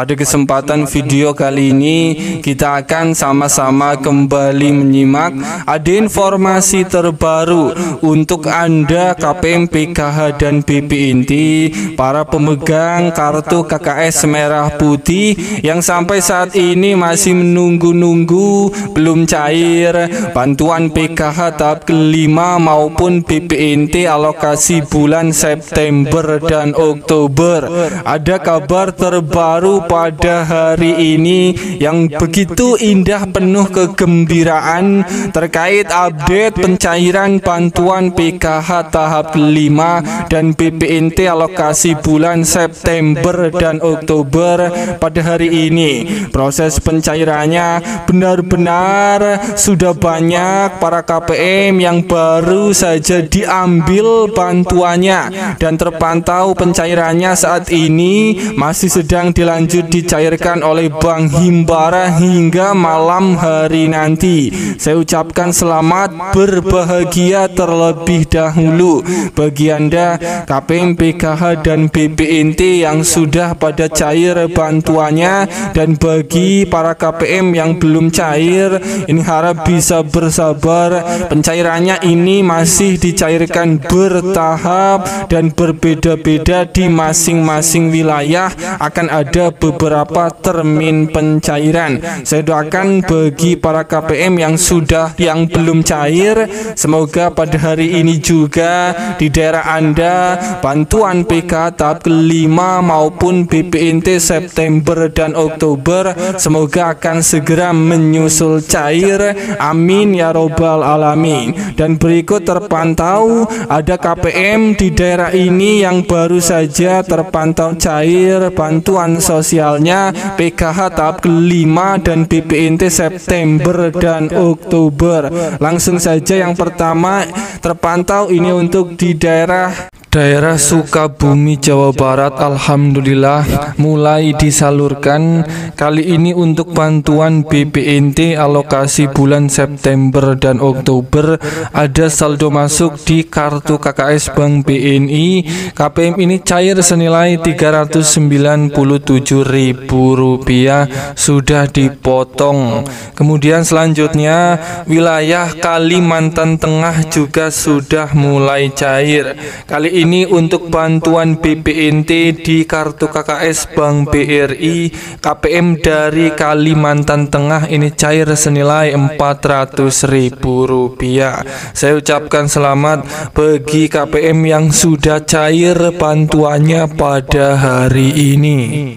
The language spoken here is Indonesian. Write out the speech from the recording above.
Pada kesempatan video kali ini Kita akan sama-sama kembali menyimak Ada informasi terbaru Untuk Anda KPM PKH dan BP Inti Para pemegang kartu KKS Merah Putih Yang sampai saat ini masih menunggu-nunggu Belum cair Bantuan PKH tahap kelima maupun BPNT alokasi bulan September dan Oktober. Ada kabar terbaru pada hari ini yang begitu indah penuh kegembiraan terkait update pencairan bantuan PKH tahap kelima dan BPNT alokasi bulan September dan Oktober pada hari ini. Proses pencairannya benar-benar sudah banyak para KPM yang baru saja diambil bantuannya dan terpantau pencairannya saat ini masih sedang dilanjut dicairkan oleh Bank Himbara hingga malam hari nanti. Saya ucapkan selamat berbahagia terlebih dahulu bagi Anda KPM PKH dan BPNT yang sudah pada cair bantuannya. Dan bagi para KPM yang belum cair ini harap bisa bersabar. Pencairan cairannya ini masih dicairkan bertahap dan berbeda-beda di masing-masing wilayah. Akan ada beberapa termin pencairan. Saya doakan bagi para KPM yang sudah yang belum cair semoga pada hari ini juga di daerah Anda bantuan PK tahap kelima maupun BPNT September dan Oktober semoga akan segera menyusul cair. Amin ya robbal alamin. Dan berikut terpantau ada KPM di daerah ini yang baru saja terpantau cair bantuan sosialnya PKH tahap kelima dan BPNT September dan Oktober. Langsung saja yang pertama terpantau ini untuk di daerah Daerah Sukabumi Jawa Barat Alhamdulillah mulai disalurkan kali ini untuk bantuan BPNT alokasi bulan September dan Oktober. Ada saldo masuk di kartu KKS Bank BNI KPM ini cair senilai Rp397.000 sudah dipotong. Kemudian selanjutnya wilayah Kalimantan Tengah juga sudah mulai cair. Kali ini untuk bantuan BPNT di kartu KKS Bank BRI KPM dari Kalimantan Tengah. Ini cair senilai Rp400.000 saya ucapkan selamat bagi KPM yang sudah cair bantuannya pada hari ini